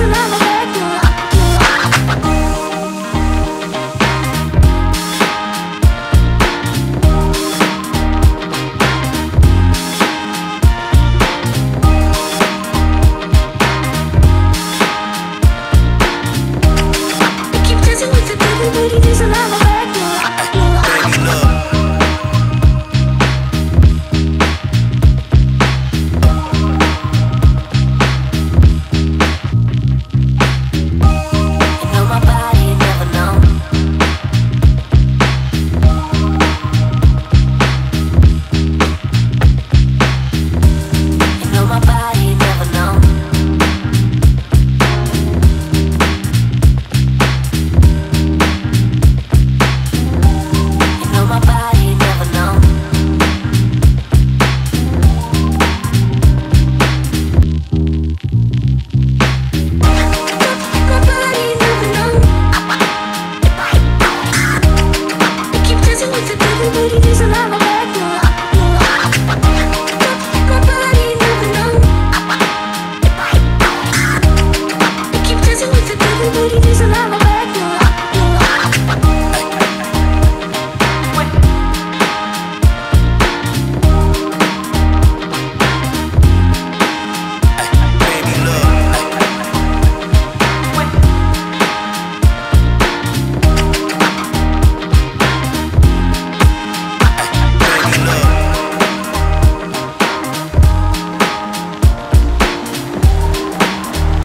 Listen, I'm